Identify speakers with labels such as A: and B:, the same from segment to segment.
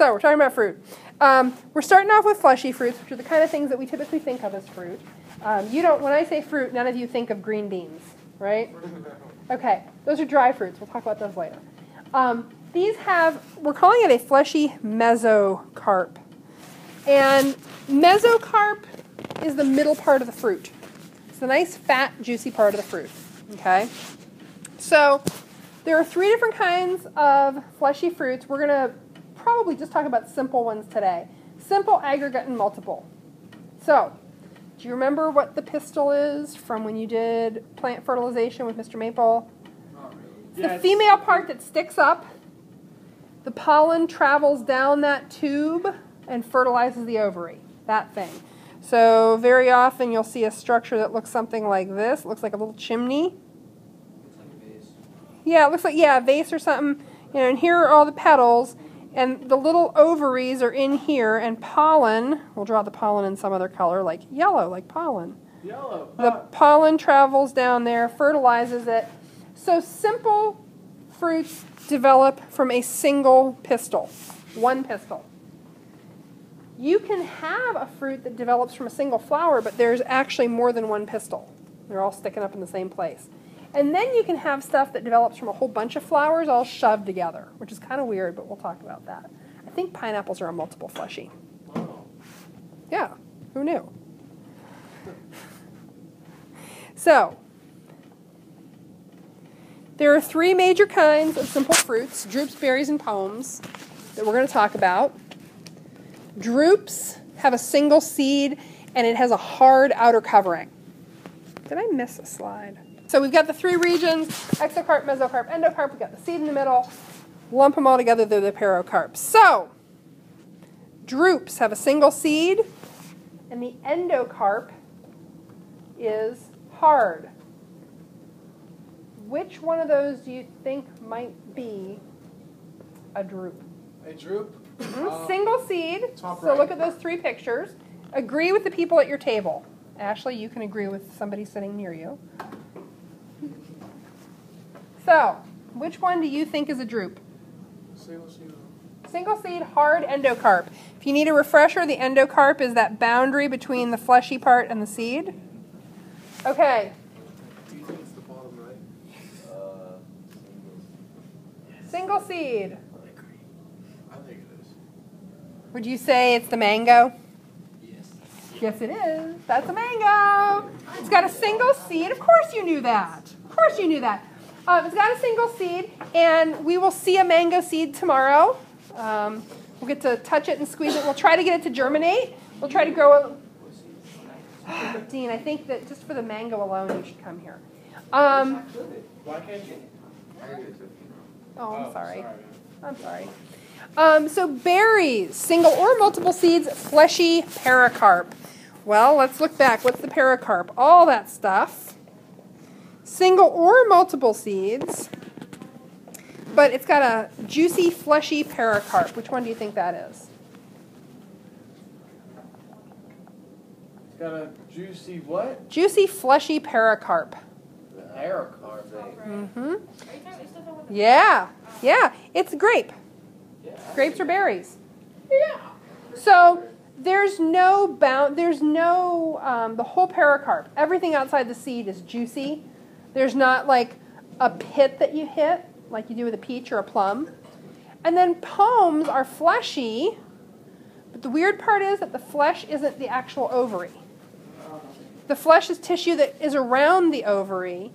A: So we're talking about fruit. Um, we're starting off with fleshy fruits, which are the kind of things that we typically think of as fruit. Um, you don't. When I say fruit, none of you think of green beans, right? Okay, those are dry fruits. We'll talk about those later. Um, these have. We're calling it a fleshy mesocarp, and mesocarp is the middle part of the fruit. It's the nice, fat, juicy part of the fruit. Okay, so there are three different kinds of fleshy fruits. We're gonna probably just talk about simple ones today. Simple, aggregate, and multiple. So, do you remember what the pistil is from when you did plant fertilization with Mr. Maple? It's the female part that sticks up. The pollen travels down that tube and fertilizes the ovary. That thing. So, very often you'll see a structure that looks something like this. It looks like a little chimney. Yeah, it looks like yeah, a vase or something. You know, and here are all the petals, and the little ovaries are in here, and pollen. We'll draw the pollen in some other color, like yellow, like pollen.
B: Yellow.
A: The pollen travels down there, fertilizes it. So simple fruits develop from a single pistil, one pistil. You can have a fruit that develops from a single flower, but there's actually more than one pistil. They're all sticking up in the same place. And then you can have stuff that develops from a whole bunch of flowers all shoved together, which is kind of weird, but we'll talk about that. I think pineapples are a multiple fleshy.
B: Wow.
A: Yeah, who knew? So, there are three major kinds of simple fruits drupes, berries, and pomes that we're going to talk about. Drupes have a single seed and it has a hard outer covering. Did I miss a slide? So we've got the three regions exocarp, mesocarp, endocarp. We've got the seed in the middle. Lump them all together, they're the pericarp. So, drupes have a single seed, and the endocarp is hard. Which one of those do you think might be a drupe?
B: A droop.
A: Mhm,
B: Uh,
A: Single seed. So
B: right.
A: look at those three pictures. Agree with the people at your table. Ashley, you can agree with somebody sitting near you. So, which one do you think is a drupe?
B: Single, single.
A: Single seed hard endocarp. If you need a refresher, the endocarp is that boundary between the fleshy part and the seed. Okay,
B: Do you think it's the bottom right?
A: Uh, single seed.
B: I think it is.
A: Would you say it's the mango?
B: Yes.
A: Yes, it is. That's a mango. It's got a single seed. Of course you knew that. Of course you knew that. Um, it's got a single seed, and we will see a mango seed tomorrow. Um, we'll get to touch it and squeeze it. We'll try to get it to germinate. We'll try to grow it. Dean, I think that just for the mango alone, you should come here. Um,
B: Why can't you?
A: oh, I'm sorry. I'm sorry. Um, so berries, single or multiple seeds, fleshy pericarp. Well, let's look back. What's the pericarp? All that stuff. Single or multiple seeds, but it's got a juicy, fleshy pericarp. Which one do you think that is?
B: It's got a juicy what?
A: Juicy, fleshy pericarp.
B: Hair carved.
A: Mm-hmm. Yeah, yeah. It's grape.
B: Yeah.
A: Grapes or berries. Yeah. So there's no bound. There's no um, the whole pericarp. Everything outside the seed is juicy. There's not like a pit that you hit like you do with a peach or a plum. And then pomes are fleshy. But the weird part is that the flesh isn't the actual ovary. The flesh is tissue that is around the ovary.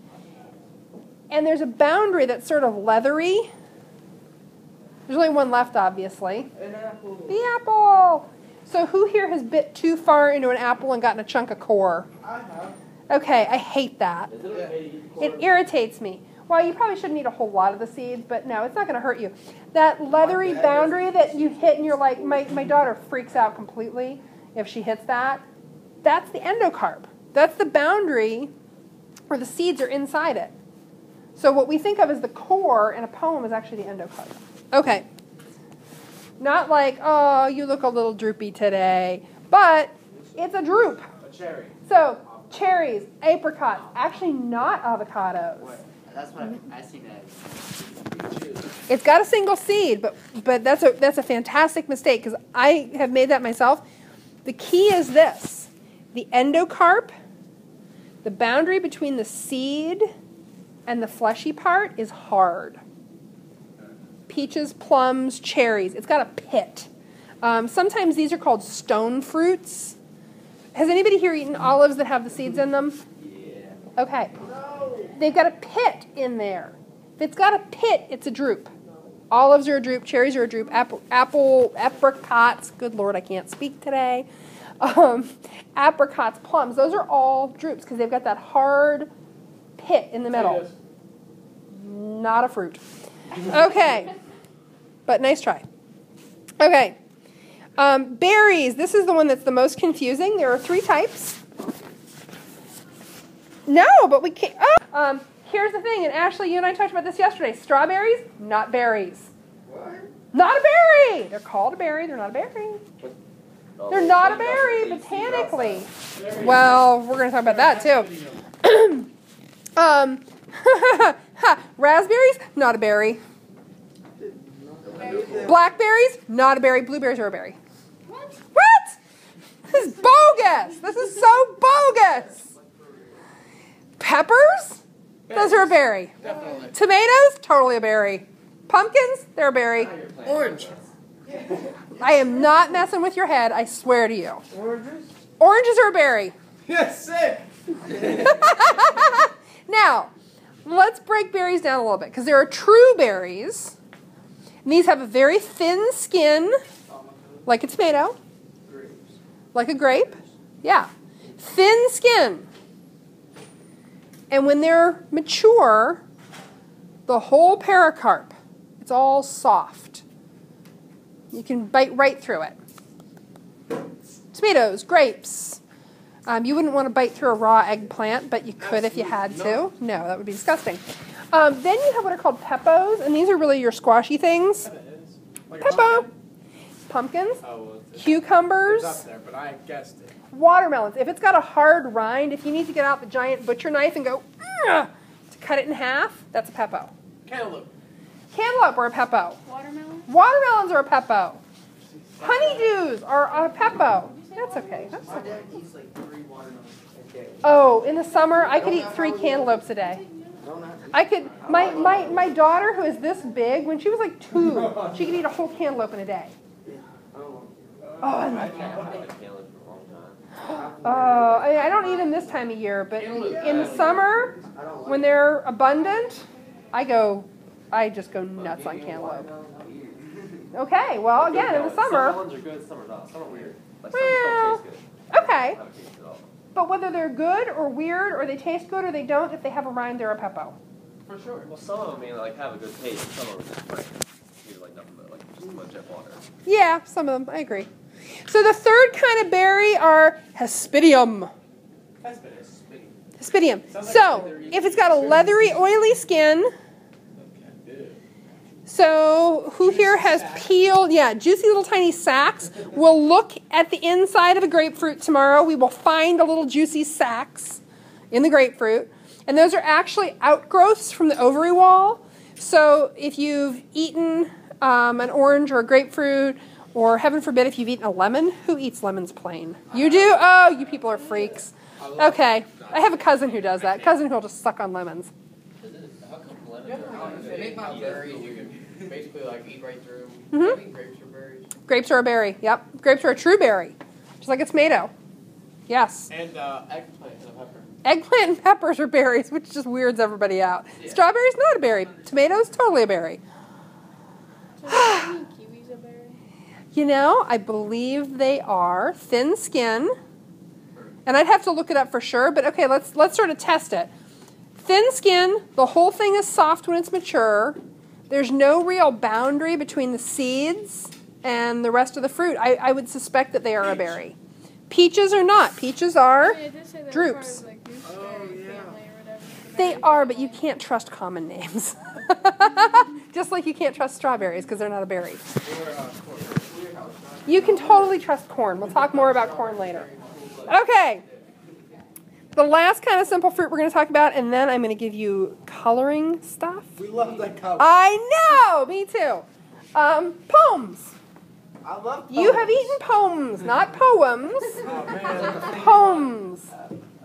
A: And there's a boundary that's sort of leathery. There's only one left, obviously.
B: An apple.
A: The apple. So who here has bit too far into an apple and gotten a chunk of core?
B: I have.
A: Okay, I hate that.
B: it okay to eat the
A: It
B: core?
A: irritates me. Well, you probably shouldn't eat a whole lot of the seeds, but no, it's not going to hurt you. That leathery boundary that you hit and you're like, my, my daughter freaks out completely if she hits that. That's the endocarp. That's the boundary where the seeds are inside it. So what we think of as the core in a pome is actually the endocarp. Okay. Not like, oh, you look a little droopy today, but it's a drupe.
B: A cherry.
A: So, cherries, apricots, actually not avocados.
C: That's what I, I seen that.
A: It's got a single seed, but but that's a that's a fantastic mistake because I have made that myself. The key is this: the endocarp, the boundary between the seed and the fleshy part is hard. Peaches, plums, cherries. It's got a pit. Um, sometimes these are called stone fruits. Has anybody here eaten olives that have the seeds in them?
C: Yeah.
A: Okay. They've got a pit in there. If it's got a pit, it's a drupe. Olives are a drupe, cherries are a drupe, apple, apple apricots, good lord, I can't speak today. Um, apricots, plums, those are all drupes because they've got that hard pit in the middle. Not a fruit. Okay. But nice try. Okay. Um, berries. This is the one that's the most confusing. There are three types. No, but we can't. Oh. Um, here's the thing, and Ashley, you and I talked about this yesterday. Strawberries, not berries.
C: What?
A: Not a berry. They're called a berry. They're not a berry. They're not a berry botanically. Well, we're going to talk about that too. um, raspberries, not a berry. Blackberries, not a berry. Blueberries are a berry. This is bogus. This is so bogus. Peppers, those are a berry.
B: Definitely.
A: Tomatoes, totally a berry. Pumpkins, they're a berry.
B: Orange.
A: I am not messing with your head, I swear to you.
B: Oranges?
A: Oranges are a berry.
B: Yes, sick.
A: Now, let's break berries down a little bit because there are true berries. And these have a very thin skin, like a tomato, like a grape. Yeah. Thin skin. And when they're mature, the whole pericarp, it's all soft. You can bite right through it. Tomatoes, grapes. Um, you wouldn't want to bite through a raw eggplant, but you could if you had to. No, that would be disgusting. Um, then you have what are called pepos, and these are really your squashy things. Pepo, pumpkins,
B: Oh, well, it's, it's
A: cucumbers,
B: up there, but I guessed it.
A: watermelons. If it's got a hard rind, if you need to get out the giant butcher knife and go to cut it in half, that's a pepo.
B: Cantaloupe.
A: Cantaloupe are a pepo.
D: Watermelon?
A: Watermelons are a pepo. Honeydews are a pepo. That's okay. That's
C: My
A: okay.
C: dad eats like three watermelons.
A: Oh, in the summer, I could eat three cantaloupes a day. I could. My, my, my daughter, who is this big, when she was like two, she could eat a whole cantaloupe in a day.
C: Oh, I don't want
A: Oh, uh, I love
E: I've had a cantaloupe for a long time.
A: Oh, I, mean, I don't eat them this time of year, but in the summer,
C: like
A: when they're abundant, I go, I just go nuts on cantaloupe. Okay, well, again, in the summer.
E: Some ones are good, some are not. Some are weird. Like
A: Well,
E: just don't taste good.
A: okay.
E: I haven't tasted it all.
A: But whether they're good or weird, or they taste good or they don't, if they have a rind, they're a pepo.
B: For sure.
E: Well, some of them, I mean, like have a good taste. Some of them are just. Taste like nothing but like just legit water.
A: Yeah, some of them, I agree. So the third kind of berry are Hesperidium.
B: That's been a spitty. Hesperidium. Like
A: So, if it's got a leathery, oily skin, So, who here has peeled? Yeah, juicy little tiny sacks. We'll look at the inside of a grapefruit tomorrow. We will find the little juicy sacks in the grapefruit. And those are actually outgrowths from the ovary wall. So, if you've eaten um, an orange or a grapefruit, or heaven forbid, if you've eaten a lemon, who eats lemons plain? You do? Oh, you people are freaks. Okay, I have a cousin who does that. Cousin who'll just suck on lemons.
F: How come lemons are hot? If it ain't not berries, you can basically like eat right through.
A: Mhm.
F: I grapes are berries.
A: Grapes are a berry. Yep, grapes are a true berry, just like a tomato. Yes.
B: And uh, eggplant and a pepper.
A: Eggplant and peppers are berries, which just weirds everybody out. Strawberry's not a berry. Tomatoes, totally a berry.
D: So does that mean kiwis a berry?
A: You know, I believe they are thin skin, and I'd have to look it up for sure. But okay, let's let's sort of test it. Thin skin, the whole thing is soft when it's mature. There's no real boundary between the seeds and the rest of the fruit. I, I would suspect that they are a berry. Peaches are not. Peaches are.
D: Oh, yeah, it did they
A: drupes.
D: like,
B: Oh, yeah.
D: whatever.
A: They
D: I
A: are, but you can't trust common names. Just like you can't trust strawberries because they're not a berry.
B: Uh,
A: You can totally trust corn. We'll talk more about corn later. Okay. the last kind of simple fruit we're going to talk about, and then I'm going to give you coloring stuff.
B: We love that color.
A: I know, me too. Um, pomes.
B: I love
A: You have eaten poems, not poems.
B: Oh, man.
A: Pomes.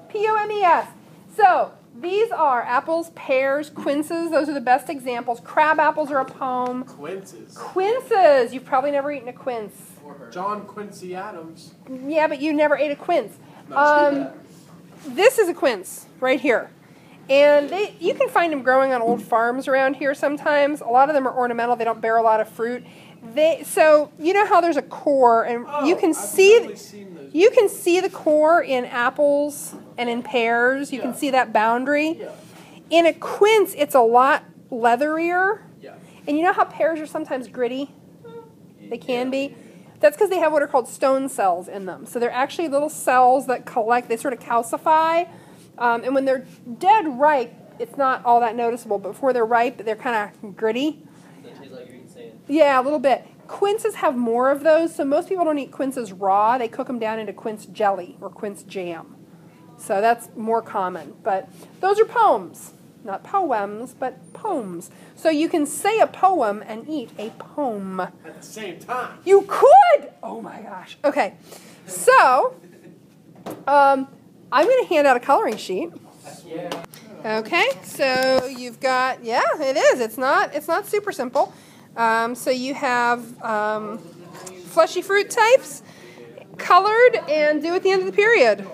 A: P O M E S. So these are apples, pears, quinces. Those are the best examples. Crab apples are a pome.
B: Quinces.
A: Quinces. You've probably never eaten a quince.
B: John Quincy Adams.
A: Yeah, but you never ate a quince. Um, this is a quince right here. And they, you can find them growing on old farms around here sometimes. A lot of them are ornamental. They don't bear a lot of fruit. They so you know how there's a core and you
B: Oh,
A: can
B: I've
A: see
B: literally seen those.
A: you can see the core in apples and in pears. You
B: Yeah.
A: can see that boundary.
B: Yeah.
A: In a quince, it's a lot leatherier.
B: Yeah.
A: And you know how pears are sometimes gritty? They can be. That's because they have what are called stone cells in them. So they're actually little cells that collect, they sort of calcify. Um, and when they're dead ripe, it's not all that noticeable. But before they're ripe, they're kind of gritty.
E: Like?
A: Yeah, a little bit. Quinces have more of those. So most people don't eat quinces raw. They cook them down into quince jelly or quince jam. So that's more common. But those are pomes. Not poems, but pomes. So you can say a poem and eat a pome.
B: At the same time.
A: You could! Oh my gosh. Okay. So, um, I'm going to hand out a coloring sheet.
C: Yeah.
A: Okay. So you've got yeah, it is. It's not it's not super simple. Um, so you have um, fleshy fruit types, colored, and due at the end of the period.